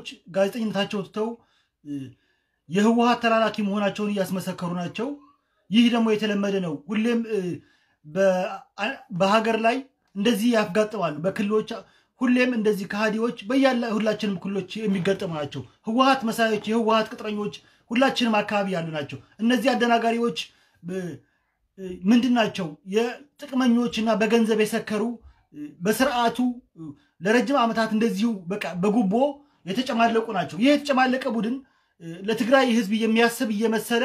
ሰዎች ጋዜጠኝነታቸው ትተው የህወሀት ተላላኪ መሆናቸውን እያስመሰከሩ ናቸው። ይህ ደግሞ የተለመደ ነው። ሁሌም በሀገር ላይ እንደዚህ ያጋጥማሉ። በክልሎች ሁሌም እንደዚህ ከሃዲዎች በያለ ሁላችንም ክልሎች የሚገጠሙ ናቸው። ህወሀት መሳዮች፣ የህወሀት ቅጥረኞች ሁላችንም አካባቢ ያሉ ናቸው። እነዚህ አደናጋሪዎች ምንድን ናቸው? የጥቅመኞችና በገንዘብ የሰከሩ በስርዓቱ ለረጅም ዓመታት እንደዚሁ በቃ በጉቦ የተጨማለቁ ናቸው። ይህ የተጨማለቀ ቡድን ለትግራይ ህዝብ የሚያስብ እየመሰለ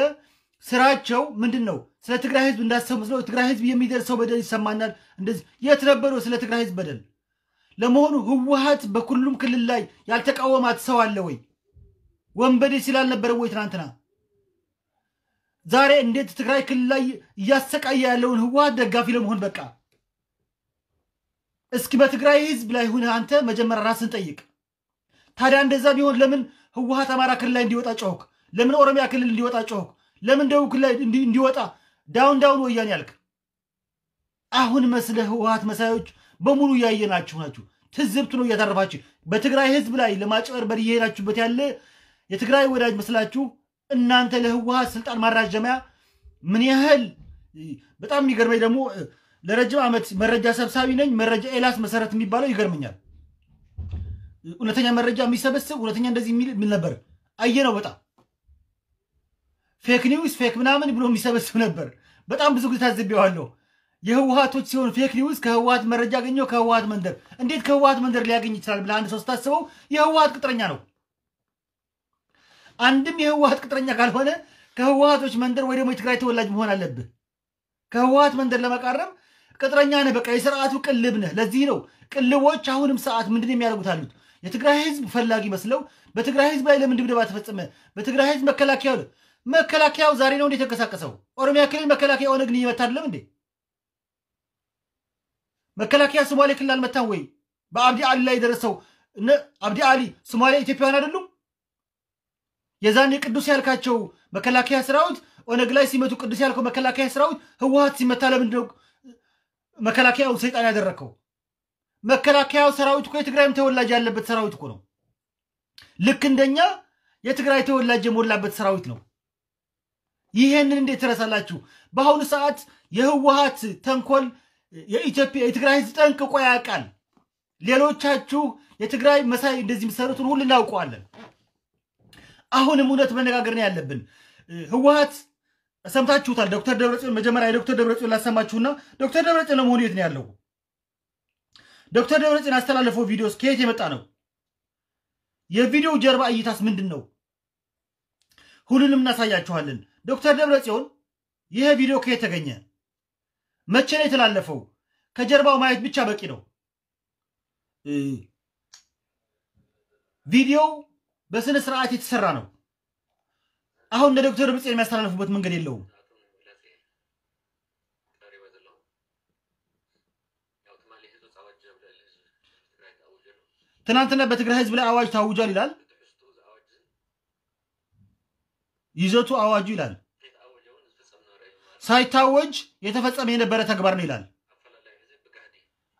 ስራቸው ምንድን ነው? ስለ ትግራይ ህዝብ እንዳሰቡ መስለው ትግራይ ህዝብ የሚደርሰው በደል ይሰማናል። እንደዚህ የት ነበሩ ስለ ትግራይ ህዝብ በደል? ለመሆኑ ህወሀት በሁሉም ክልል ላይ ያልተቃወማት ሰው አለ ወይ? ወንበዴ ስላልነበረ ወይ ትናንትና? ዛሬ እንዴት ትግራይ ክልል ላይ እያሰቃየ ያለውን ህወሀት ደጋፊ ለመሆን በቃ? እስኪ በትግራይ ህዝብ ላይ ሁን አንተ መጀመሪያ ራስን ጠይቅ። ታዲያ እንደዛ ቢሆን ለምን ህወሀት አማራ ክልል ላይ እንዲወጣ ጮህክ? ለምን ኦሮሚያ ክልል እንዲወጣ ጮህክ? ለምን ደቡብ ክልል እንዲወጣ down down ወያኔ ያልክ? አሁን መስለ ህወሀት መሳዮች በሙሉ እያየናችሁ ናችሁ። ትዝብት ነው እያተረፋችሁ በትግራይ ህዝብ ላይ ለማጭበርበር እየሄዳችሁበት ያለ የትግራይ ወዳጅ መስላችሁ እናንተ ለህወሀት ስልጣን ማራዘሚያ ምን ያህል በጣም የሚገርመኝ ደግሞ ለረጅም ዓመት መረጃ ሰብሳቢ ነኝ መረጃ ኤላስ መሰረት የሚባለው ይገርመኛል። እውነተኛ መረጃ የሚሰበስብ እውነተኛ እንደዚህ የሚል ምን ነበር አየ ነው። በጣም fake news fake ምናምን ብሎ የሚሰበስብ ነበር። በጣም ብዙ ጊዜ ታዝቤዋለሁ። የህወሀቶች ሲሆን fake news ከህወሀት መረጃ አገኘው ከህወሀት መንደር። እንዴት ከህወሀት መንደር ሊያገኝ ይችላል ብለህ አንድ ሰው ስታስበው የህወሀት ቅጥረኛ ነው። አንድም የህወሀት ቅጥረኛ ካልሆነ ከህወሀቶች መንደር ወይ ደግሞ የትግራይ ተወላጅ መሆን አለብህ። ከህወሀት መንደር ለመቃረብ ቅጥረኛ ነህ። በቃ የስርዓቱ ቅልብ ነህ። ለዚህ ነው ቅልቦች አሁንም ሰዓት ምንድን የሚያደርጉት አሉት የትግራይ ህዝብ ፈላጊ መስለው በትግራይ ህዝብ ላይ ለምን ድብደባ ተፈጸመ? በትግራይ ህዝብ መከላከያ መከላከያው ዛሬ ነው እንዴ የተንቀሳቀሰው? ኦሮሚያ ክልል መከላከያ ኦነግን እየመታ አይደለም እንዴ? መከላከያ ሶማሌ ክልል አልመታም ወይ? በአብዲ አሊ ላይ የደረሰው አብዲ አሊ ሶማሌ ኢትዮጵያውያን አይደሉም? የዛኔ ቅዱስ ያልካቸው መከላከያ ሰራዊት ኦነግ ላይ ሲመቱ ቅዱስ ያልከው መከላከያ ሰራዊት ህወሀት ሲመታ ለምንድን ነው መከላከያው ሰይጣን ያደረግከው? መከላከያው ሰራዊት እኮ የትግራይም ተወላጅ ያለበት ሰራዊት እኮ ነው። ልክ እንደኛ የትግራይ ተወላጅ የሞላበት ሰራዊት ነው። ይሄንን እንዴት ትረሳላችሁ? በአሁኑ ሰዓት የህወሀት ተንኮል የኢትዮጵያ የትግራይ ህዝብ ጠንቅቆ ያውቃል። ሌሎቻችሁ የትግራይ መሳይ እንደዚህ የምትሰሩትን ሁሉ እናውቀዋለን። አሁንም እውነት መነጋገር ነው ያለብን። ህወሀት ሰምታችሁታል። ዶክተር ደብረጽዮን መጀመሪያ የዶክተር ደብረጽዮን ላሰማችሁና ዶክተር ደብረጽዮን ለመሆኑ የት ነው ያለው? ዶክተር ደብረጽዮን ያስተላለፈው ቪዲዮስ ከየት የመጣ ነው? የቪዲዮ ጀርባ እይታስ ምንድን ነው? ሁሉንም እናሳያችኋለን። ዶክተር ደብረጽዮን ይህ ቪዲዮ ከየት ተገኘ? መቼ ነው የተላለፈው? ከጀርባው ማየት ብቻ በቂ ነው። ቪዲዮው በስነ ስርዓት የተሰራ ነው። አሁን እነ ዶክተር ደብረጽዮን የሚያስተላልፉበት መንገድ የለውም። ትናንትና በትግራይ ህዝብ ላይ አዋጅ ታውጇል ይላል። ይዘቱ አዋጁ ይላል። ሳይታወጅ የተፈጸመ የነበረ ተግባር ነው ይላል።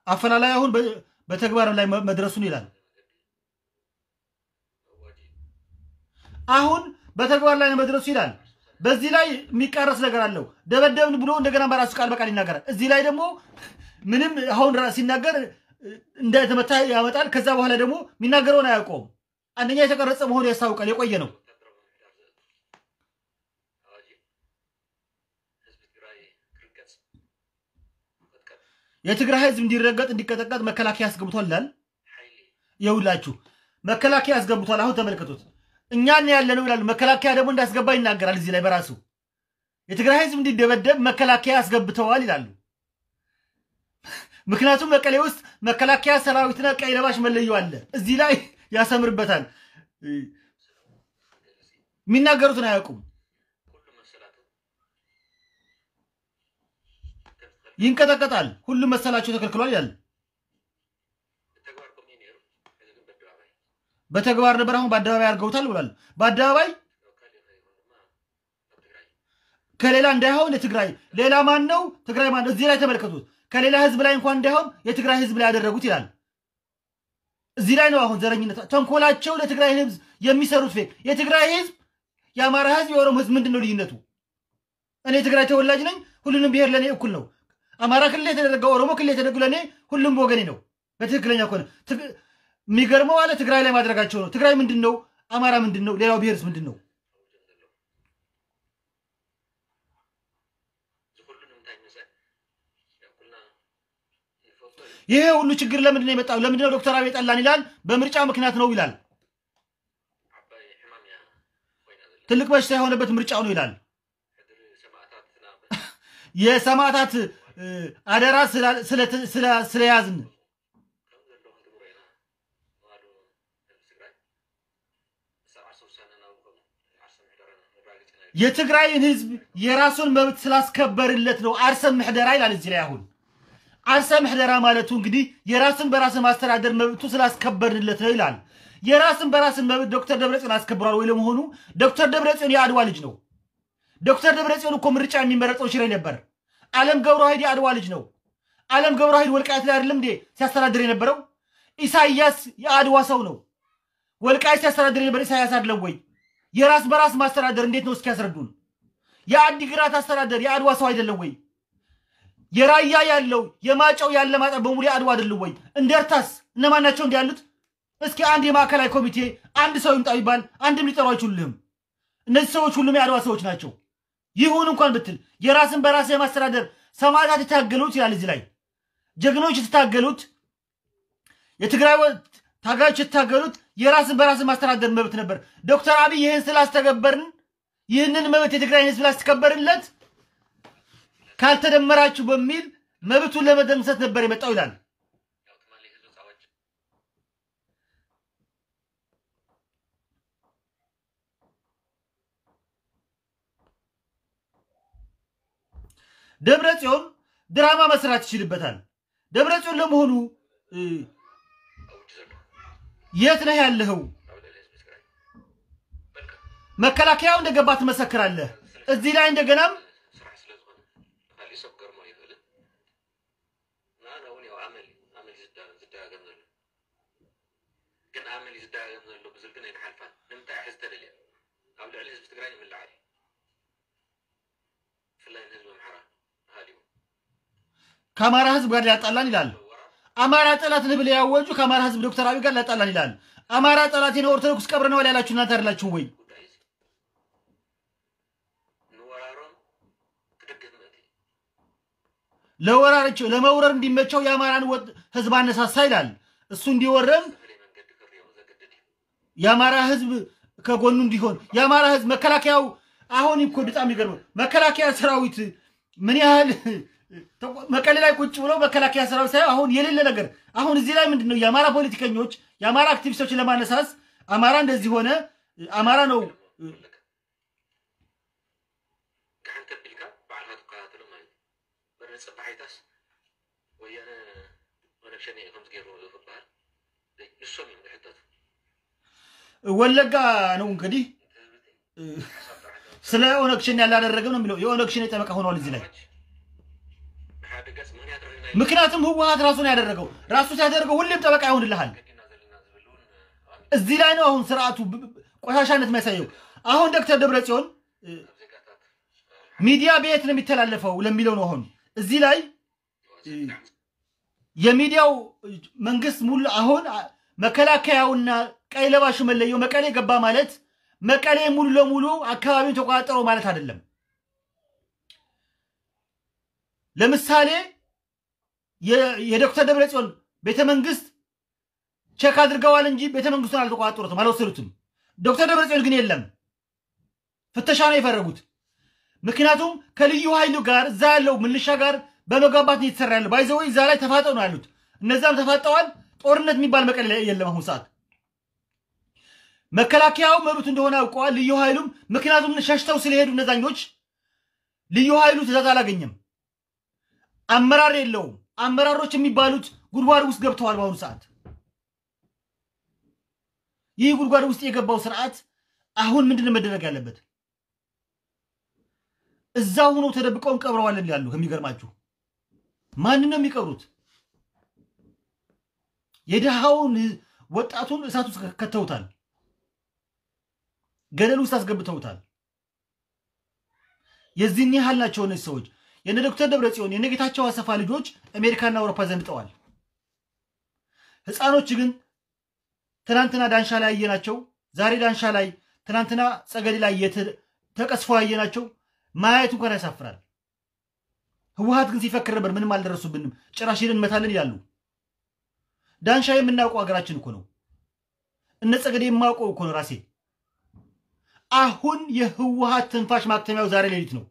አፈላላይ አሁን በተግባር ላይ መድረሱን ይላል። አሁን በተግባር ላይ መድረሱ ይላል። በዚህ ላይ የሚቃረስ ነገር አለው። ደበደብን ብሎ እንደገና በራሱ ቃል በቃል ይናገራል። እዚህ ላይ ደግሞ ምንም አሁን ሲናገር እንደተመታ ያመጣል። ከዛ በኋላ ደግሞ የሚናገረውን አያውቀውም። አንደኛ የተቀረጸ መሆኑ ያስታውቃል። የቆየ ነው። የትግራይ ህዝብ እንዲረገጥ እንዲቀጠቀጥ መከላከያ አስገብቷል ይላል። ይኸውላችሁ መከላከያ አስገብቷል። አሁን ተመልከቱት። እኛን ያለ ነው ይላሉ። መከላከያ ደግሞ እንዳስገባ ይናገራል። እዚህ ላይ በራሱ የትግራይ ህዝብ እንዲደበደብ መከላከያ አስገብተዋል ይላሉ። ምክንያቱም መቀሌ ውስጥ መከላከያ ሰራዊትና ቀይ ለባሽ መለዮ አለ። እዚህ ላይ ያሰምርበታል። የሚናገሩትን አያውቁም። ይንቀጠቀጣል። ሁሉም መሰላቸው ተከልክሏል ይላል። በተግባር ነበር፣ አሁን በአደባባይ አድርገውታል ብሏል። በአደባባይ ከሌላ እንዳይሆን የትግራይ ሌላ ማን ነው? ትግራይ ማን ነው? እዚህ ላይ ተመልከቱት። ከሌላ ህዝብ ላይ እንኳን እንዳይሆን የትግራይ ህዝብ ላይ ያደረጉት ይላል። እዚህ ላይ ነው አሁን ዘረኝነት ተንኮላቸው ለትግራይ ህዝብ የሚሰሩት ፌክ የትግራይ ህዝብ የአማራ ህዝብ የኦሮሞ ህዝብ ምንድን ነው ልዩነቱ? እኔ የትግራይ ተወላጅ ነኝ። ሁሉንም ብሔር ለእኔ እኩል ነው። አማራ ክልል የተደረገው ኦሮሞ ክልል የተደረገው ለእኔ ሁሉም ወገኔ ነው። በትክክለኛ ከሆነ የሚገርመው አለ ትግራይ ላይ ማድረጋቸው ነው። ትግራይ ምንድን ነው? አማራ ምንድን ነው? ሌላው ብሔርስ ምንድን ነው? ይሄ ሁሉ ችግር ለምንድን ነው የመጣው? ለምንድን ነው ዶክተር አብይ ጠላን ይላል? በምርጫ ምክንያት ነው ይላል። ትልቅ በሽታ የሆነበት ምርጫው ነው ይላል። የሰማዕታት አደራ ስለያዝን የትግራይን ህዝብ የራሱን መብት ስላስከበርለት ነው አርሰ ምሕደራ ይላል እዚህ ላይ አሁን አርሰ ምሕደራ ማለቱ እንግዲህ የራስን በራስን ማስተዳደር መብቱ ስላስከበርለት ነው ይላል። የራስን በራስን መብት ዶክተር ደብረጽዮን አስከብሯል ወይ? ለመሆኑ ዶክተር ደብረጽዮን የአድዋ ልጅ ነው። ዶክተር ደብረጽዮን እኮ ምርጫ የሚመረጠው ሽሬ ነበር። አለም ገብረዋሂድ የአድዋ ልጅ ነው። አለም ገብረዋሂድ ወልቃይት ላይ አይደለም እንዴ ሲያስተዳድር የነበረው? ኢሳያስ የአድዋ ሰው ነው። ወልቃይት ሲያስተዳድር የነበረ ኢሳያስ አይደለም ወይ? የራስ በራስ ማስተዳደር እንዴት ነው እስኪያስረዱን። የአዲግራት አስተዳደር የአድዋ ሰው አይደለም ወይ? የራያ ያለው የማጨው ያለ ማጣ በሙሉ የአድዋ አይደለም ወይ? እንደርታስ እነማን ናቸው እንዲ ያሉት? እስኪ አንድ የማዕከላዊ ኮሚቴ አንድ ሰው ይምጣ ቢባል አንድም ሊጠሩ አይችሉልህም። እነዚህ ሰዎች ሁሉም የአድዋ ሰዎች ናቸው። ይሁን እንኳን ብትል የራስን በራስ የማስተዳደር ሰማዕታት የታገሉት ይላል እዚህ ላይ ጀግኖች የተታገሉት የትግራይ ታጋዮች የተታገሉት የራስን በራስን ማስተዳደር መብት ነበር። ዶክተር አብይ ይህን ስላስተገበርን ይህንን መብት የትግራይን ህዝብ ስላስተከበርለት ካልተደመራችሁ በሚል መብቱን ለመደምሰት ነበር የመጣው ይላል። ደብረ ጽዮን ድራማ መስራት ይችልበታል። ደብረ ጽዮን ለመሆኑ የት ነህ ያለኸው? መከላከያው እንደገባ ትመሰክራለህ። እዚህ ላይ እንደገናም ከአማራ ህዝብ ጋር ሊያጣላን ይላል። አማራ ጠላት ብለው ያወጁ ከአማራ ህዝብ ዶክተር አብይ ጋር ሊያጣላን ይላል። አማራ ጠላት ነው ኦርቶዶክስ ቀብር ነው ያላችሁ እናንተ አይደላችሁ ወይ? ለወራሪቸው ለመውረር እንዲመቸው የአማራን ህዝብ አነሳሳ ይላል። እሱ እንዲወረም የአማራ ህዝብ ከጎኑ እንዲሆን የአማራ ህዝብ መከላከያው አሁን እኮ በጣም ይገርመው መከላከያ ሰራዊት ምን ያህል መቀሌ ላይ ቁጭ ብሎ መከላከያ ሰራዊት ሳይሆን አሁን የሌለ ነገር። አሁን እዚህ ላይ ምንድን ነው የአማራ ፖለቲከኞች የአማራ አክቲቪስቶችን ለማነሳስ አማራ እንደዚህ ሆነ አማራ ነው ወለጋ ነው እንግዲህ ስለ ኦነግ ሸኔ ያላደረገው ነው የሚለው የኦነግ ሸኔ ጠበቃ ሆኗል እዚህ ላይ ምክንያቱም ህወሀት ራሱን ያደረገው ራሱ ሲያደርገው ሁሌም ጠበቃ ይሆንልሃል። እዚህ ላይ ነው አሁን ስርዓቱ ቆሻሻነት የሚያሳየው። አሁን ዶክተር ደብረ ጽዮን ሚዲያ በየት ነው የሚተላለፈው ለሚለው ነው። አሁን እዚህ ላይ የሚዲያው መንግስት ሙሉ አሁን መከላከያውና ቀይ ለባሹ መለየው መቀሌ ገባ ማለት መቀሌ ሙሉ ለሙሉ አካባቢውን ተቆጣጠረው ማለት አይደለም። ለምሳሌ የዶክተር ደብረጽዮን ቤተ መንግስት check አድርገዋል እንጂ ቤተ መንግስቱን አልተቆጣጠሩትም፣ አልወሰዱትም። ዶክተር ደብረጽዮን ግን የለም ፍተሻ ነው ያደረጉት። ምክንያቱም ከልዩ ኃይሉ ጋር እዛ ያለው ምልሻ ጋር በመግባባት ነው ያለው። by the way እዛ ላይ ተፋጠው ነው ያሉት። እነዛም ተፋጠዋል። ጦርነት የሚባል መቀሌ የለም አሁን ሰዓት። መከላከያው መብቱ እንደሆነ አውቀዋል። ልዩ ኃይሉም ምክንያቱም ሸሽተው ስለሄዱ እነዛኞች ልዩ ኃይሉ ትእዛዝ አላገኘም። አመራር የለውም። አመራሮች የሚባሉት ጉድጓድ ውስጥ ገብተዋል በአሁኑ ሰዓት። ይህ ጉድጓድ ውስጥ የገባው ስርዓት አሁን ምንድን መደረግ ያለበት? እዛው ሆነው ተደብቀው እንቀብረዋለን ያሉ። ከሚገርማችሁ ማንን ነው የሚቀብሩት? የድሃውን ወጣቱን እሳት ውስጥ ከተውታል፣ ገደል ውስጥ አስገብተውታል። የዚህን ያህል ናቸው እነዚህ ሰዎች። የነ ዶክተር ደብረ ጽዮን የነ ጌታቸው አሰፋ ልጆች አሜሪካና አውሮፓ ዘንጠዋል። ህፃኖች ግን ትናንትና ዳንሻ ላይ ያየናቸው ዛሬ ዳንሻ ላይ ትናንትና ጸገዴ ላይ ተቀስፎ ያየናቸው ማየቱ እንኳን ያሳፍራል። ህወሀት ግን ሲፈክር ነበር፣ ምንም አልደረሱብንም፣ ጭራሽ ሄደን እንመታለን ይላሉ። ዳንሻ የምናውቀው ሀገራችን እኮ ነው። እነ ጸገዴ የማውቀው እኮ ነው ራሴ። አሁን የህወሀት ትንፋሽ ማክተሚያው ዛሬ ሌሊት ነው።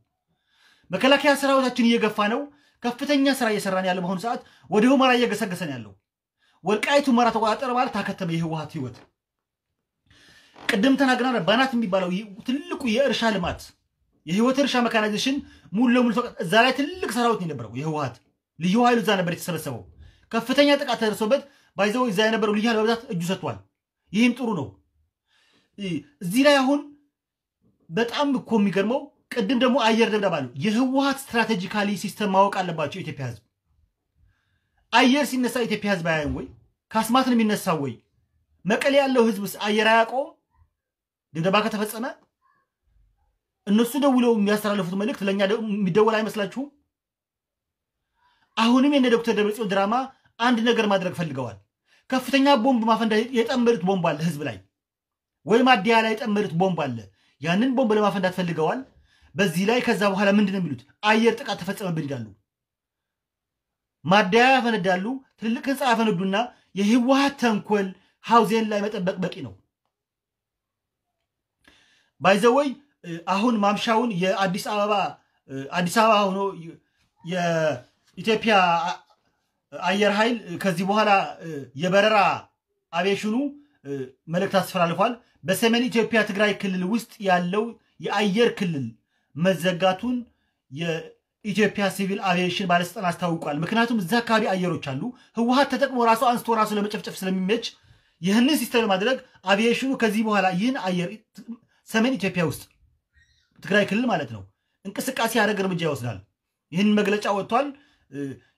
መከላከያ ሰራዊታችን እየገፋ ነው። ከፍተኛ ስራ እየሰራን ያለ በአሁኑ ሰዓት ወደ ሁመራ እየገሰገሰን ያለው ወልቃይት ሁመራ ተቆጣጠረ ማለት ታከተመ የህወሀት ህይወት። ቅድም ተናግረናል። ባናት የሚባለው ትልቁ የእርሻ ልማት የህይወት እርሻ mechanization ሙሉ ለሙሉ እዛ ላይ ትልቅ ሰራዊት የነበረው የህወሀት ልዩ ኃይሉ እዛ ነበር የተሰበሰበው። ከፍተኛ ጥቃት ተደርሶበት by the way እዛ የነበረው ልዩ ኃይል በብዛት እጁ ሰጥቷል። ይህም ጥሩ ነው። እዚህ ላይ አሁን በጣም እኮ የሚገርመው ቅድም ደግሞ አየር ድብደባ አሉ። የህወሀት strategically system ማወቅ አለባቸው የኢትዮጵያ ህዝብ። አየር ሲነሳ የኢትዮጵያ ህዝብ አያይም ወይ? ከአስማት ነው የሚነሳው ወይ? መቀሌ ያለው ህዝብ አየር አያውቀውም? ድብደባ ከተፈጸመ እነሱ ደውለው የሚያስተላልፉት መልእክት ለእኛ የሚደወል አይመስላችሁም? አሁንም የነ ዶክተር ደብረጽዮን ድራማ አንድ ነገር ማድረግ ፈልገዋል። ከፍተኛ ቦምብ ማፈንዳ የጠመዱት ቦምብ አለ ህዝብ ላይ ወይም አዲያ ላይ የጠመዱት ቦምብ አለ። ያንን ቦምብ ለማፈንዳት ፈልገዋል። በዚህ ላይ ከዛ በኋላ ምንድን ነው የሚሉት? አየር ጥቃት ተፈጸመብን ይላሉ። ማደያ ያፈነዳሉ። ትልልቅ ህንፃ ያፈነዱና የህወሀት ተንኮል ሀውዜን ላይ መጠበቅ በቂ ነው። ባይዘወይ አሁን ማምሻውን የአዲስ አበባ አዲስ አበባ ሆኖ የኢትዮጵያ አየር ኃይል ከዚህ በኋላ የበረራ አቪዬሽኑ መልእክት አስተላልፏል። በሰሜን ኢትዮጵያ ትግራይ ክልል ውስጥ ያለው የአየር ክልል መዘጋቱን የኢትዮጵያ ሲቪል አቪዬሽን ባለስልጣን አስታውቋል። ምክንያቱም እዛ አካባቢ አየሮች አሉ። ህወሀት ተጠቅሞ ራሱ አንስቶ ራሱ ለመጨፍጨፍ ስለሚመች ይህንን system ለማድረግ አቪዬሽኑ ከዚህ በኋላ ይህን አየር ሰሜን ኢትዮጵያ ውስጥ ትግራይ ክልል ማለት ነው እንቅስቃሴ ያደረግ እርምጃ ይወስዳል። ይህን መግለጫ ወጥቷል።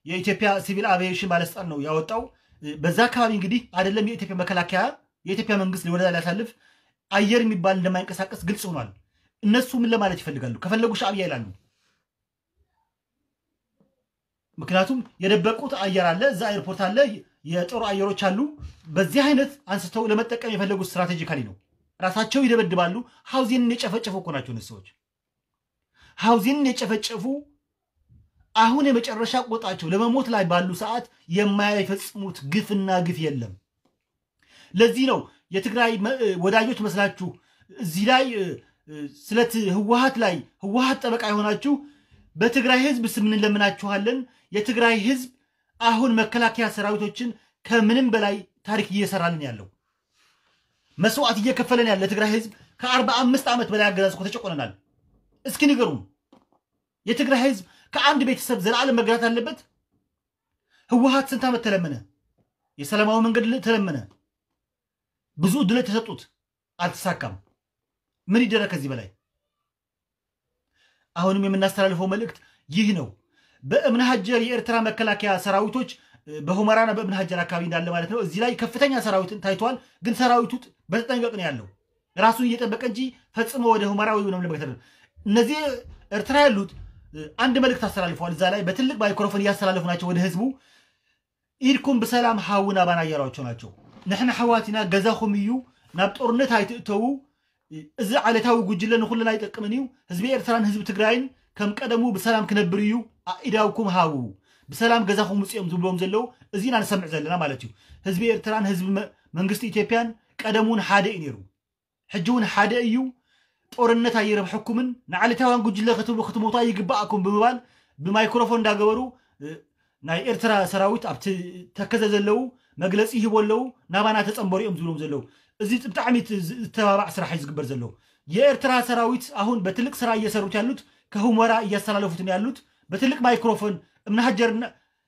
የኢትዮጵያ ሲቪል አቪዬሽን ባለስልጣን ነው ያወጣው። በዛ አካባቢ እንግዲህ አይደለም የኢትዮጵያ መከላከያ የኢትዮጵያ መንግስት ወደዛ ሊያሳልፍ አየር የሚባል እንደማይንቀሳቀስ ግልጽ ሆኗል። እነሱ ምን ለማለት ይፈልጋሉ? ከፈለጉ ሻዕቢያ ይላሉ። ምክንያቱም የደበቁት አየር አለ፣ እዛ ኤርፖርት አለ፣ የጦር አየሮች አሉ። በዚህ አይነት አንስተው ለመጠቀም የፈለጉት strategically ነው። ራሳቸው ይደበድባሉ። ሀውዜንን የጨፈጨፉ እኮ ናቸው እነዚህ ሰዎች። ሀውዜንን የጨፈጨፉ አሁን የመጨረሻ ቆጣቸው ለመሞት ላይ ባሉ ሰዓት የማይፈጽሙት ግፍና ግፍ የለም። ለዚህ ነው የትግራይ ወዳጆች መስላችሁ እዚህ ላይ ስለት ህወሀት ላይ ህወሀት ጠበቃ የሆናችሁ በትግራይ ህዝብ ስም እንለምናችኋለን። የትግራይ ህዝብ አሁን መከላከያ ሰራዊቶችን ከምንም በላይ ታሪክ እየሰራልን ያለው መስዋዕት እየከፈለን ያለ ለትግራይ ህዝብ ከአርባ አምስት ዓመት በላይ አገዛዝ እኮ ተጨቆነናል። እስኪ ንገሩን፣ የትግራይ ህዝብ ከአንድ ቤተሰብ ዘላለም መገራት አለበት? ህወሀት ስንት ዓመት ተለመነ? የሰላማዊ መንገድ ተለመነ። ብዙ እድሎች ተሰጡት፣ አልተሳካም። ምን ይደረግ ከዚህ በላይ? አሁንም የምናስተላልፈው መልእክት ይህ ነው። በእብነ ሀጀር የኤርትራ መከላከያ ሰራዊቶች በሁመራና በእብነ ሀጀር አካባቢ እንዳለ ማለት ነው። እዚህ ላይ ከፍተኛ ሰራዊትን ታይተዋል። ግን ሰራዊቱ በተጠንቀቅ ነው ያለው ራሱን እየጠበቀ እንጂ ፈጽሞ ወደ ሁመራ ወይ ለመለመት እነዚህ ኤርትራ ያሉት አንድ መልእክት አስተላልፈዋል። እዛ ላይ በትልቅ ማይክሮፎን እያስተላለፉ ናቸው ወደ ህዝቡ። ኢድኩም ብሰላም ሃውን አባና እያሏቸው ናቸው። ንሕና ሓዋቲና ገዛኹም እዩ። ናብ ጦርነት ኣይትእተዉ። እዚ ዓለታዊ ጉጅለ ንኩልና አይጠቅምን እዩ። ህዝቢ ኤርትራን ህዝቢ ትግራይን ከም ቀደሙ ብሰላም ክነብር እዩ። ኢዳውኩም ሃው ብሰላም ገዛኹም ውፅኦም ዝብሎም ዘለው እዚ ንሰምዕ ዘለና ማለት እዩ። ህዝቢ ኤርትራን ህዝቢ መንግስቲ ኢትዮጵያን ቀደሙን ሓደ እዩ ነይሩ። ሕጂ እውን ሓደ እዩ። ጦርነት ኣይረብሐኩምን። ንዓለታውያን ጉጅለ ክትብሉ ክትሞቱ ኣይግባኣኩም ብምባል ብማይክሮፎን እንዳገበሩ ናይ ኤርትራ ሰራዊት ኣብቲ ተከዘ ዘለው መግለፂ ሂቦ ኣለው ናባና ተፀንበሩ እዮም ዝብሎም ዘለው እዚ ብጣዕሚ ዝተባባዕ ስራሕ እዩ ዝግበር ዘሎ። የኤርትራ ሰራዊት አሁን በትልቅ ስራ እየሰሩት ያሉት ከሁመራ እያስተላለፉት ነው ያሉት። በትልቅ ማይክሮፎን እምነ ሀጀር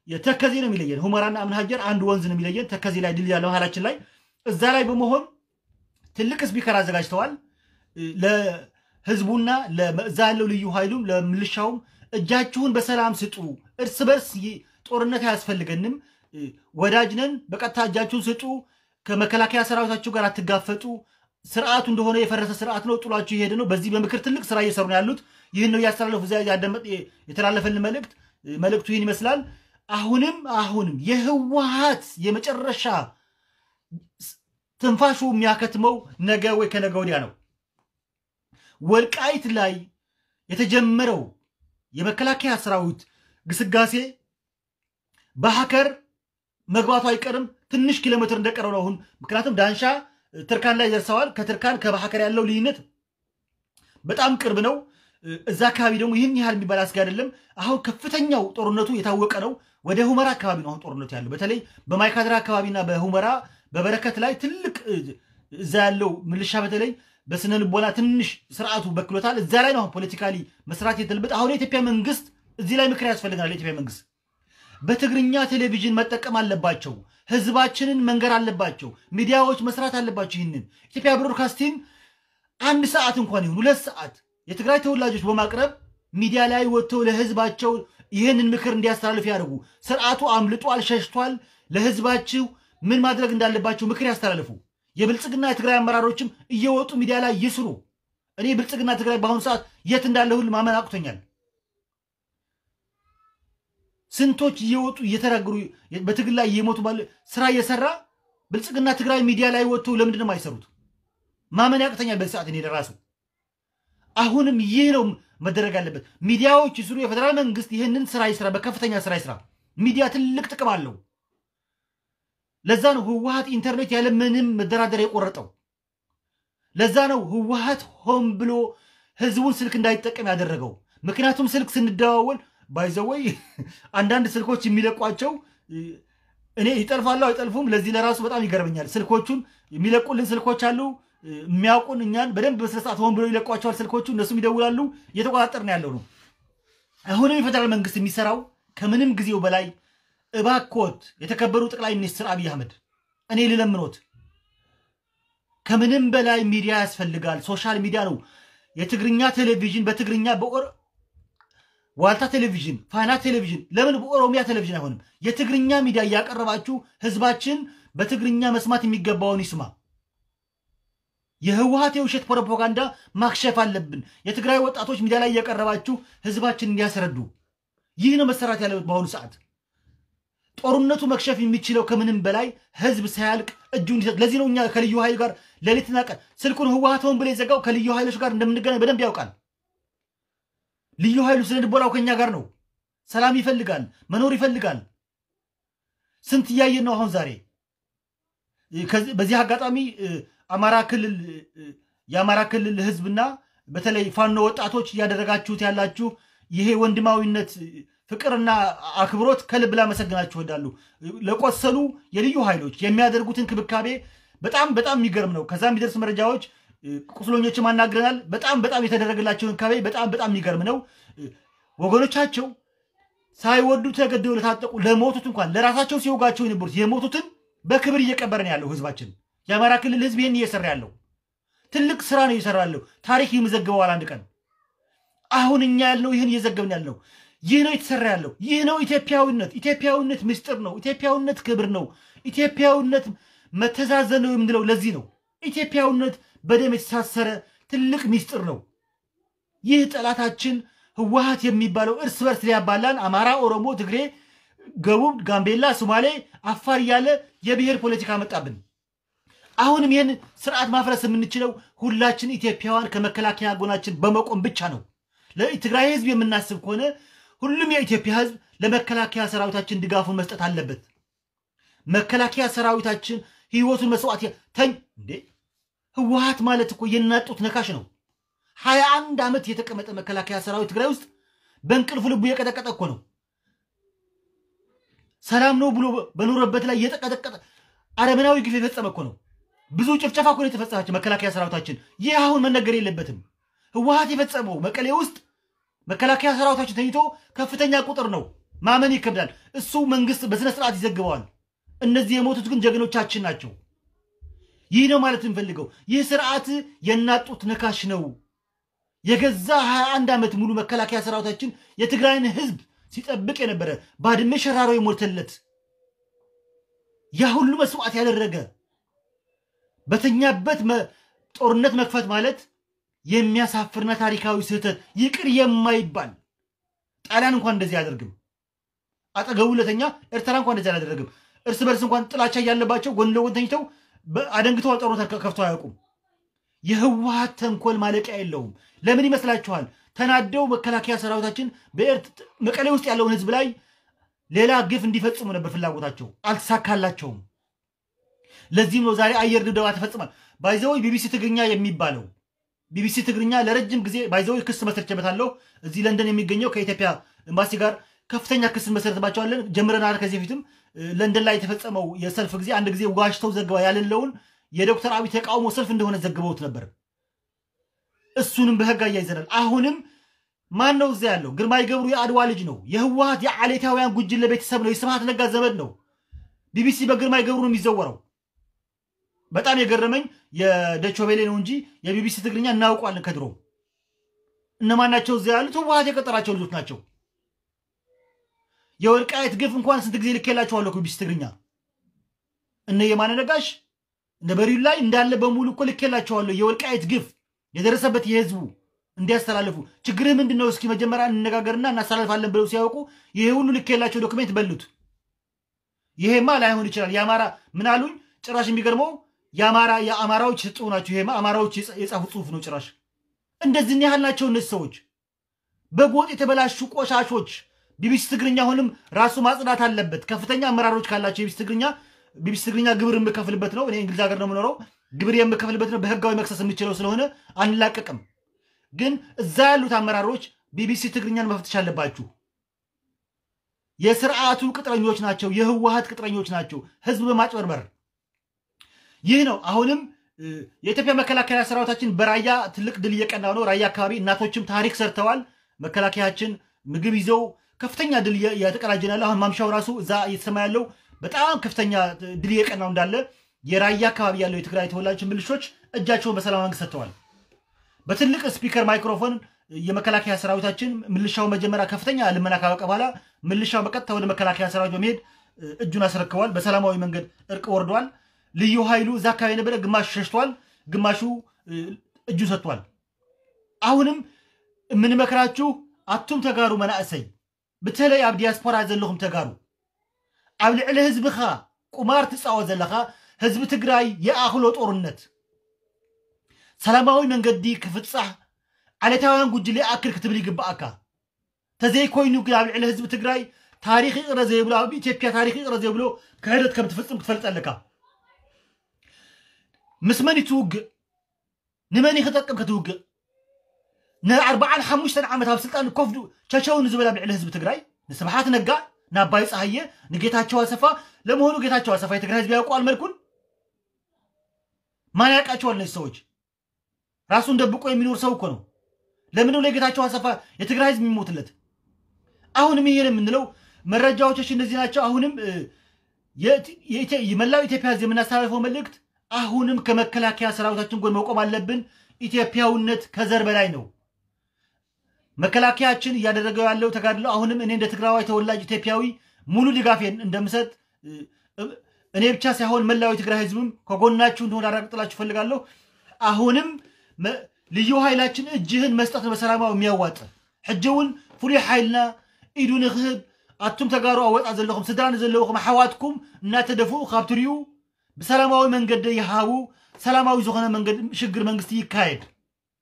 ተከዜ ነው የሚለየን። ሁመራና እምነ ሀጀር አንድ ወንዝ ነው የሚለየን። ተከዜ ላይ ድል ያለ ላይ እዛ ላይ በመሆን ትልቅ ስፒከር አዘጋጅተዋል። ለህዝቡና እዛ ያለው ልዩ ኃይሉም ለምልሻውም እጃችሁን በሰላም ስጡ። እርስ በርስ ጦርነት አያስፈልገንም ወዳጅ ነን በቀጥታ እጃችሁን ስጡ ከመከላከያ ሰራዊታችሁ ጋር አትጋፈጡ። ስርዓቱ እንደሆነ የፈረሰ ስርዓት ነው፣ ጥሏችሁ የሄደ ነው። በዚህ በምክር ትልቅ ስራ እየሰሩ ነው ያሉት። ይህን ነው እያስተላለፉ የተላለፈልን መልእክት መልእክቱ ይህን ይመስላል። አሁንም አሁንም የህወሀት የመጨረሻ ትንፋሹ የሚያከትመው ነገ ወይ ከነገ ወዲያ ነው። ወልቃይት ላይ የተጀመረው የመከላከያ ሰራዊት ግስጋሴ በሀከር መግባቱ አይቀርም። ትንሽ ኪሎ ሜትር እንደቀረው ነው አሁን። ምክንያቱም ዳንሻ ትርካን ላይ ደርሰዋል። ከትርካን ከባሀከር ያለው ልዩነት በጣም ቅርብ ነው። እዛ አካባቢ ደግሞ ይህን ያህል የሚባል አስጊ አይደለም። አሁን ከፍተኛው ጦርነቱ የታወቀ ነው። ወደ ሁመራ አካባቢ ነው አሁን ጦርነቱ ያለው። በተለይ በማይካድራ አካባቢና በሁመራ በበረከት ላይ ትልቅ እዛ ያለው ምልሻ በተለይ በስነ ልቦና ትንሽ ስርዓቱ በክሎታል። እዛ ላይ ነው አሁን ፖለቲካሊ መስራት የተለበት። አሁን የኢትዮጵያ መንግስት እዚህ ላይ ምክር ያስፈልገናል። የኢትዮጵያ መንግስት በትግርኛ ቴሌቪዥን መጠቀም አለባቸው። ህዝባችንን መንገር አለባቸው። ሚዲያዎች መስራት አለባቸው። ይህንን ኢትዮጵያ ብሮድካስቲንግ አንድ ሰዓት እንኳን ይሁን ሁለት ሰዓት የትግራይ ተወላጆች በማቅረብ ሚዲያ ላይ ወጥተው ለህዝባቸው ይህንን ምክር እንዲያስተላልፍ ያደርጉ። ስርዓቱ አምልጧል፣ ሸሽቷል። ለህዝባችሁ ምን ማድረግ እንዳለባቸው ምክር ያስተላልፉ። የብልጽግና የትግራይ አመራሮችም እየወጡ ሚዲያ ላይ ይስሩ። እኔ ብልጽግና ትግራይ በአሁኑ ሰዓት የት እንዳለ ሁሉ ማመን አቅቶኛል። ስንቶች እየወጡ እየተናገሩ በትግል ላይ እየሞቱ ባለ ስራ እየሰራ ብልጽግና ትግራይ ሚዲያ ላይ ወጥተው ለምንድን ነው የማይሰሩት? ማመን ያቅተኛል በዚህ ሰዓት እኔ ለራሱ አሁንም ይህ ነው መደረግ ያለበት። ሚዲያዎች ይስሩ። የፌዴራል መንግስት ይህንን ስራ ይስራ፣ በከፍተኛ ስራ ይስራ። ሚዲያ ትልቅ ጥቅም አለው። ለዛ ነው ህወሀት ኢንተርኔት ያለ ምንም መደራደር የቆረጠው። ለዛ ነው ህወሀት ሆን ብሎ ህዝቡን ስልክ እንዳይጠቀም ያደረገው። ምክንያቱም ስልክ ስንደዋወል by the way አንዳንድ ስልኮች የሚለቋቸው እኔ ይጠልፋሉ አይጠልፉም፣ ለዚህ ለራሱ በጣም ይገርመኛል። ስልኮቹን የሚለቁልን ስልኮች አሉ የሚያውቁን እኛን በደንብ በስነስርዓት ሆን ብሎ ይለቋቸዋል ስልኮቹ። እነሱም ይደውላሉ። እየተቆጣጠር ነው ያለው ነው። አሁንም የፌደራል መንግስት የሚሰራው ከምንም ጊዜው በላይ እባኮት የተከበሩ ጠቅላይ ሚኒስትር አብይ አህመድ እኔ ልለምኖት፣ ከምንም በላይ ሚዲያ ያስፈልጋል። social media ነው። የትግርኛ ቴሌቪዥን በትግርኛ ዋልታ ቴሌቪዥን፣ ፋና ቴሌቪዥን ለምን በኦሮሚያ ቴሌቪዥን አይሆንም? የትግርኛ ሚዲያ እያቀረባችሁ ህዝባችን በትግርኛ መስማት የሚገባውን ይስማ። የህወሀት የውሸት ፕሮፓጋንዳ ማክሸፍ አለብን። የትግራይ ወጣቶች ሚዲያ ላይ እያቀረባችሁ ህዝባችን እንዲያስረዱ፣ ይህ ነው መሰራት ያለበት በአሁኑ ሰዓት። ጦርነቱ መክሸፍ የሚችለው ከምንም በላይ ህዝብ ሳያልቅ እጁ እንዲሰጥ። ለዚህ ነው እኛ ከልዩ ኃይል ጋር ሌሊትና ቀን ስልኩን ህወሀት ሆን ብሎ የዘጋው ከልዩ ኃይሎች ጋር እንደምንገናኝ በደንብ ያውቃል። ልዩ ኃይሉ ስለ ልቦናው ከኛ ጋር ነው። ሰላም ይፈልጋል፣ መኖር ይፈልጋል። ስንት እያየን ነው አሁን ዛሬ። በዚህ አጋጣሚ አማራ ክልል የአማራ ክልል ህዝብና በተለይ ፋኖ ወጣቶች እያደረጋችሁት ያላችሁ ይሄ ወንድማዊነት ፍቅርና አክብሮት ከልብ ላመሰግናችሁ እወዳለሁ። ለቆሰሉ የልዩ ኃይሎች የሚያደርጉት እንክብካቤ በጣም በጣም የሚገርም ነው። ከዛ የሚደርስ መረጃዎች ቁስለኞችም አናግረናል። በጣም በጣም የተደረገላቸው እንክብካቤ በጣም በጣም የሚገርም ነው። ወገኖቻቸው ሳይወዱ ተገደው ለታጠቁ ለሞቱት እንኳን ለራሳቸው ሲወጋቸው የነበሩት የሞቱትን በክብር እየቀበረ ነው ያለው ህዝባችን። የአማራ ክልል ህዝብ ይህን እየሰራ ያለው ትልቅ ስራ ነው እየሰራ ያለው። ታሪክ ይመዘግበዋል አንድ ቀን። አሁን እኛ ያልነው ይህን እየዘገብን ያለው ይህ ነው የተሰራ ያለው። ይህ ነው ኢትዮጵያዊነት። ኢትዮጵያዊነት ምስጢር ነው። ኢትዮጵያዊነት ክብር ነው። ኢትዮጵያዊነት መተዛዘን ነው የምንለው ለዚህ ነው። ኢትዮጵያዊነት በደም የተሳሰረ ትልቅ ምስጢር ነው። ይህ ጠላታችን ህወሀት የሚባለው እርስ በርስ ሊያባላን አማራ፣ ኦሮሞ፣ ትግሬ፣ ገቡብ፣ ጋምቤላ፣ ሶማሌ፣ አፋር እያለ የብሔር ፖለቲካ መጣብን። አሁንም ይህን ስርዓት ማፍረስ የምንችለው ሁላችን ኢትዮጵያውያን ከመከላከያ ጎናችን በመቆም ብቻ ነው። ለትግራይ ህዝብ የምናስብ ከሆነ ሁሉም የኢትዮጵያ ህዝብ ለመከላከያ ሰራዊታችን ድጋፉን መስጠት አለበት። መከላከያ ሰራዊታችን ህይወቱን መስዋዕት ተኝ እንዴ ህወሀት ማለት እኮ የናጡት ነካሽ ነው። ሀያ አንድ ዓመት የተቀመጠ መከላከያ ሰራዊት ትግራይ ውስጥ በእንቅልፍ ልቡ የቀጠቀጠ እኮ ነው። ሰላም ነው ብሎ በኖረበት ላይ የጠቀጠቀጠ አረመናዊ ግፍ የፈጸመ እኮ ነው። ብዙ ጭፍጨፋ እኮ ነው የተፈጸማቸው መከላከያ ሰራዊታችን። ይህ አሁን መነገር የለበትም። ህወሀት የፈጸመው መቀሌ ውስጥ መከላከያ ሰራዊታችን ተኝቶ ከፍተኛ ቁጥር ነው። ማመን ይከብዳል። እሱ መንግስት በስነ ስርዓት ይዘግበዋል። እነዚህ የሞቱት ግን ጀግኖቻችን ናቸው። ይህ ነው ማለት የምፈልገው። ይህ ስርዓት የናጡት ነካሽ ነው። የገዛ 21 ዓመት ሙሉ መከላከያ ሰራዊታችን የትግራይን ህዝብ ሲጠብቅ የነበረ ባድመ ሸራሮ የሞተለት ያ ሁሉ መስዋዕት ያደረገ በተኛበት ጦርነት መክፈት ማለት የሚያሳፍርና ታሪካዊ ስህተት ይቅር የማይባል ጣሊያን እንኳን እንደዚህ አያደርግም። አጠገቡ ለተኛ ኤርትራ እንኳን እንደዚህ አላደረግም። እርስ በርስ እንኳን ጥላቻ እያለባቸው ጎን ለጎን ተኝተው አደንግተው ጦርነት ከፍተው አያውቁም። የህወሀት ተንኮል ማለቂያ የለውም። ለምን ይመስላችኋል? ተናደው መከላከያ ሰራዊታችን መቀሌ ውስጥ ያለውን ህዝብ ላይ ሌላ ግፍ እንዲፈጽሙ ነበር ፍላጎታቸው፣ አልተሳካላቸውም። ለዚህም ነው ዛሬ አየር ድብደባ ተፈጽሟል። by the way ቢቢሲ ትግርኛ የሚባለው ቢቢሲ ትግርኛ ለረጅም ጊዜ by the way ክስ መስርቼበታለሁ። እዚህ ለንደን የሚገኘው ከኢትዮጵያ ኤምባሲ ጋር ከፍተኛ ክስ መሰረትባቸዋለን ጀምረናል። ከዚህ በፊትም ለንደን ላይ የተፈጸመው የሰልፍ ጊዜ አንድ ጊዜ ዋሽተው ዘግባ ያለለውን የዶክተር አብይ ተቃውሞ ሰልፍ እንደሆነ ዘግበውት ነበር። እሱንም በህግ አያይዘናል። አሁንም ማን ነው እዚያ ያለው? ግርማይ ገብሩ የአድዋ ልጅ ነው። የህወሀት የዓሌታውያን ጉጅለ ቤተሰብ ነው። የስብሃት ነጋ ዘመድ ነው። ቢቢሲ በግርማይ ገብሩ ነው የሚዘወረው። በጣም የገረመኝ የደቾቤሌ ነው እንጂ የቢቢሲ ትግርኛ እናውቋለን ከድሮ። እነማን ናቸው እዚያ ያሉት? ህወሀት የቀጠራቸው ልጆች ናቸው። የወልቃየት ግፍ እንኳን ስንት ጊዜ ልኬላችኋለሁ ቢቢሲ ትግርኛ። እነ የማነ ነጋሽ እነ በሪሉ ላይ እንዳለ በሙሉ እኮ ልኬላችኋለሁ። የወልቃየት ግፍ የደረሰበት የህዝቡ እንዲያስተላልፉ ችግርህ ምንድን ነው? እስኪ መጀመሪያ እንነጋገርና እናስተላልፋለን ብለው ሲያውቁ ይሄ ሁሉ ልኬላቸው ዶክሜንት በሉት። ይሄማ ላይሆን ይችላል። የአማራ ምን አሉኝ? ጭራሽ የሚገርመው የአማራ የአማራዎች ጽሑፍ ናቸው። ይሄማ አማራዎች የጻፉት ጽሑፍ ነው። ጭራሽ እንደዚህ ያህል ናቸው እነዚህ ሰዎች፣ በጎጥ የተበላሹ ቆሻሾች። ቢቢሲ ትግርኛ አሁንም ራሱ ማጽዳት አለበት። ከፍተኛ አመራሮች ካላቸው የቢቢሲ ትግርኛ ቢቢሲ ትግርኛ ግብር የምከፍልበት ነው። እኔ እንግሊዝ ሀገር ነው የምኖረው። ግብር የምከፍልበት ነው። በህጋዊ መክሰስ የምችለው ስለሆነ አንላቀቅም። ግን እዛ ያሉት አመራሮች ቢቢሲ ትግርኛን መፈተሽ አለባችሁ። የስርዓቱ ቅጥረኞች ናቸው። የህወሀት ቅጥረኞች ናቸው። ህዝብ በማጭበርበር ይህ ነው። አሁንም የኢትዮጵያ መከላከያ ሰራዊታችን በራያ ትልቅ ድል እየቀናው ነው። ራያ አካባቢ እናቶችም ታሪክ ሰርተዋል። መከላከያችን ምግብ ይዘው ከፍተኛ ድል እየተቀናጀን ያለ አሁን ማምሻው ራሱ እዛ እየተሰማ ያለው በጣም ከፍተኛ ድል እየቀናው እንዳለ የራያ አካባቢ ያለው የትግራይ ተወላጆች ምልሾች እጃቸውን በሰላም መንግስት ሰጥተዋል። በትልቅ ስፒከር ማይክሮፎን የመከላከያ ሰራዊታችን ምልሻው መጀመሪያ ከፍተኛ ልመና ካበቀ በኋላ ምልሻው በቀጥታ ወደ መከላከያ ሰራዊት በመሄድ እጁን አስረክበዋል። በሰላማዊ መንገድ እርቅ ወርዷል። ልዩ ኃይሉ እዛ አካባቢ የነበረ ግማሹ ሸሽቷል፣ ግማሹ እጁ ሰጥቷል። አሁንም የምንመክራችሁ አቱም ተጋሩ መናእሰይ በተለይ ኣብ ዲያስፖራ ዘለኹም ተጋሩ። ኣብ ልዕሊ ህዝብኻ ቁማር ትፃወት ዘለኻ ህዝቢ ትግራይ የኣኽሎ ጦርነት። ሰላማዊ መንገዲ ክፍፃሕ ዓለታውያን ጉጅለ ኣክል ክትብል ይግባኣካ። ተዘይኮይኑ ግን ኣብ ልዕሊ ህዝቢ ትግራይ ታሪክ ይቕረ ዘይብሎ ኣብ ኢትዮጵያ ታሪክ ይቕረ ዘይብሎ ክህደት ከም ትፍፅም ክትፈልጥ ኣለካ። ምስ መን ትውግእ ንመን ክጠቅም ክትውግእ ንኣርባዓን ሓሙሽተን ዓመት ኣብ ስልጣን ኮፍ ቸቸው ንዝበል ኣብ ልዕሊ ህዝቢ ትግራይ ንስብሓት ነጋ ንኣባይ ፀሃየ ንጌታቸው አሰፋ ለመሆኑ ጌታቸው አሰፋ የትግራይ ህዝብ ያውቀዋል መልኩን? ማን ያውቃቸዋል እነዚህ ሰዎች? ራሱን ደብቆ የሚኖር ሰው እኮ ነው። ለምንም ለጌታቸው አሰፋ የትግራይ ህዝብ የሚሞትለት? አሁንም ይሄን የምንለው መረጃዎች እነዚህ ናቸው። አሁንም መላው ኢትዮጵያ ህዝብ የምናስተላልፈው መልእክት አሁንም ከመከላከያ ሰራዊታችን ጎን መቆም አለብን። ኢትዮጵያዊነት ከዘር በላይ ነው መከላከያችን እያደረገው ያለው ተጋድሎ አሁንም እኔ እንደ ትግራዋይ ተወላጅ ኢትዮጵያዊ ሙሉ ድጋፌን እንደምሰጥ እኔ ብቻ ሳይሆን መላው የትግራይ ህዝብም ከጎናችሁ እንደሆነ አረጋግጥላችሁ ፈልጋለሁ። አሁንም ልዩ ኃይላችን እጅህን መስጠት በሰላማዊ የሚያዋጥ ሕጂ ፍሉይ ሓይልና ኢዱ ንክህብ ኣቱም ተጋሩ ኣወፃ ዘለኹም ስድራ ንዘለውኹም ኣሕዋትኩም እናተደፍኡ ካብቲ ርዩ። ብሰላማዊ መንገዲ ይሃቡ ሰላማዊ ዝኾነ ሽግር መንግስቲ ይካየድ።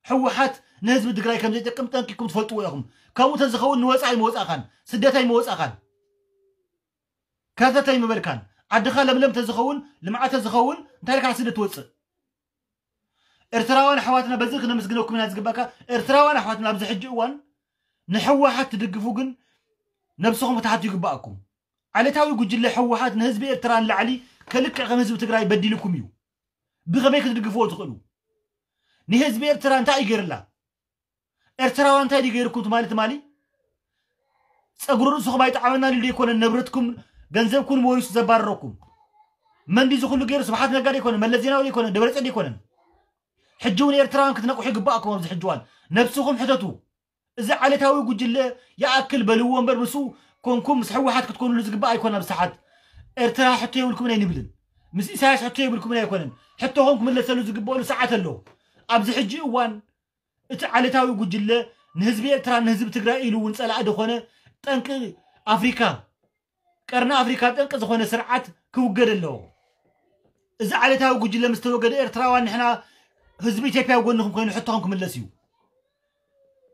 ሕወሓት ንህዝቢ ትግራይ ከም ዘይጠቅም ጠንቂኩም ትፈልጥዎ ኢኹም? ከምኡ ተዝኸውን ንወፃኢ መወፃእኻን ስደታይ መወፃእኻን ከተተይ ምበልካን ዓድኻ ለምለም ተዝኸውን ልምዓት ተዝኸውን እንታይ ልካ ስደት ትወፅእ? ኤርትራውያን ኣሕዋትና በዚ ክነመስግነኩም ኢና ዝግባእካ። ኤርትራውያን ኣሕዋትና ኣብዚ ሕጂ እዋን ንሕወሓት ትድግፉ ግን ነብስኹም ክትሓቱ ይግባኣኩም ዓለታዊ ጉጅለ ሕወሓት ንህዝቢ ኤርትራ ንላዕሊ ከልክዕ ከም ህዝቢ ትግራይ በዲልኩም እዩ። ብኸመይ ክትድግፍዎ ትኽእሉ? ንህዝቢ ኤርትራ እንታይ እዩ ኤርትራውያን እንታይ ድዩ ገይርኩም ትማሊ ትማሊ ፀጉሪ ርእስኹም ኣይጠዓመና ልሉ ኣይኮነን ንብረትኩም ገንዘብኩም ወሪሱ ዘባረረኩም። መንዲ ዝኩሉ ገይሩ ስብሓት ነጋዴ ኣይኮነን መለስ ዜናዊ ኣይኮነን ደብረፅዮን ኣይኮነን ሕጂ እውን ኤርትራውያን ክትነቑሑ ይግባኣኩም ኣብዚ ሕጂ እዋን። ነብስኹም ሕተቱ። እዚ ዓለታዊ ጉጅለ ይኣክል በልዎ እምበር ምስ ኮንኩም ምስ ሕወሓት ክትኮንሉ ዝግባእ ኣይኮነ ኣብ ሰዓት። ኤርትራ ሕቶ የብልኩም ናይ ንብልን። ምስ ኢሳያስ ሕቶ የብልኩምን ኣይኮነን። ሕቶኹም ክምለሰሉ ዝግበአሉ ሰዓት ኣለዎ ኣብዚ ሕጂ እዋን እቲ ዓለታዊ ጉጅለ ንህዝቢ ኤርትራ ንህዝቢ ትግራይ ኢሉ እውን ፀላእ ድኾነ ጠንቂ ኣፍሪካ ቀርኒ ኣፍሪካ ጠንቂ ዝኾነ ስርዓት ክውገድ ኣለዎ። እዚ ዓለታዊ ጉጅለ ምስ ተወገደ ኤርትራውያን ንሕና ህዝቢ ኢትዮጵያ ጎንኹም ኮይኑ ሕቶኹም ክምለስ እዩ።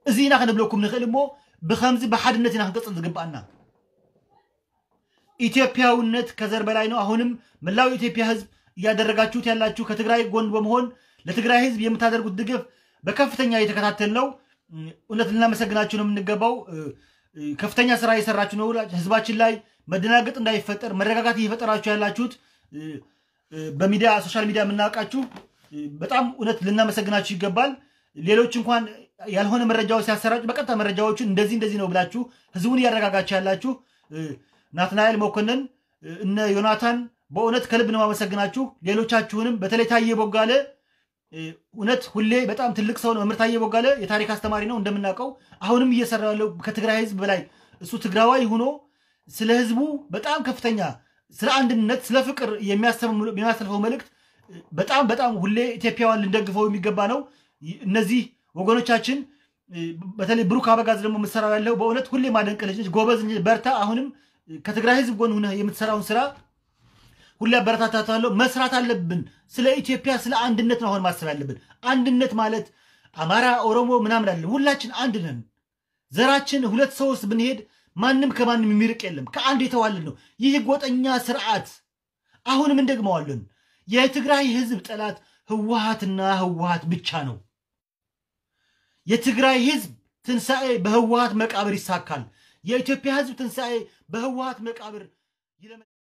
እዚ ኢና ክንብለኩም ንኽእል እሞ ብከምዚ ብሓድነት ኢና ክንቀፅል ዝግባአና። ኢትዮጵያውነት ከዘር በላይ ነው። አሁንም መላው የኢትዮጵያ ህዝብ እያደረጋችሁት ያላችሁ ከትግራይ ጎን በመሆን ለትግራይ ህዝብ የምታደርጉት ድጋፍ በከፍተኛ እየተከታተል ነው። እውነት ልናመሰግናችሁ ነው የምንገባው። ከፍተኛ ስራ እየሰራችሁ ነው። ህዝባችን ላይ መደናገጥ እንዳይፈጠር መረጋጋት እየፈጠራችሁ ያላችሁት በሚዲያ social media የምናውቃችሁ በጣም እውነት ልናመሰግናችሁ ይገባል። ሌሎች እንኳን ያልሆነ መረጃዎች ሲያሰራጩ በቀጥታ መረጃዎቹን እንደዚህ እንደዚህ ነው ብላችሁ ህዝቡን እያረጋጋችሁ ያላችሁ ናትናኤል መኮንን፣ እነ ዮናታን በእውነት ከልብ ነው የማመሰግናችሁ። ሌሎቻችሁንም በተለይ ታዬ ቦጋለ እውነት ሁሌ በጣም ትልቅ ሰው ነው። መምህር ቦጋለ የታሪክ አስተማሪ ነው እንደምናውቀው። አሁንም እየሰራ ያለው ከትግራይ ህዝብ በላይ እሱ ትግራዋይ ሆኖ ስለ ህዝቡ በጣም ከፍተኛ ስለ አንድነት፣ ስለ ፍቅር የሚያስተላልፈው መልእክት በጣም በጣም ሁሌ ኢትዮጵያውያን ልንደግፈው የሚገባ ነው። እነዚህ ወገኖቻችን በተለይ ብሩክ አበጋዝ ደግሞ የምትሰራው ያለው በእውነት ሁሌ ማደንቅ ልጅ ነች። ጎበዝ፣ በርታ። አሁንም ከትግራይ ህዝብ ጎን ሆነህ የምትሰራውን ስራ ሁሌ አበረታታታለሁ። መስራት አለብን። ስለ ኢትዮጵያ ስለ አንድነት ነው አሁን ማሰብ ያለብን። አንድነት ማለት አማራ፣ ኦሮሞ ምናምን አለ። ሁላችን አንድ ነን። ዘራችን ሁለት ሰው ውስጥ ብንሄድ ማንም ከማንም የሚርቅ የለም። ከአንድ የተዋልን ነው። ይህ ጎጠኛ ስርዓት አሁንም እንደግመዋለን። የትግራይ ህዝብ ጠላት ህወሀትና ህወሀት ብቻ ነው። የትግራይ ህዝብ ትንሣኤ በህወሀት መቃብር ይሳካል። የኢትዮጵያ ህዝብ ትንሣኤ በህወሀት መቃብር